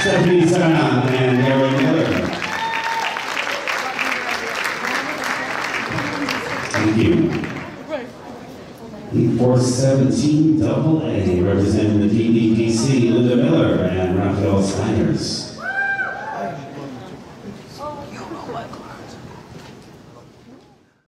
Stephanie Simon and Aaron Miller. Thank you. 417 double A representing the DDPC, Linda Miller and Raphael Steiners.